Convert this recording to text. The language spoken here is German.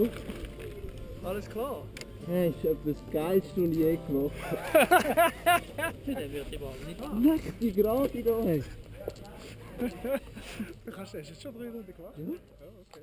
Gut. Alles klar. Ja, ich habe das geilste und je gemacht. Dann wird die Bahn nicht haben. Mächtig gerade da. Du hast jetzt schon drei Runden gemacht? Ja. ja okay.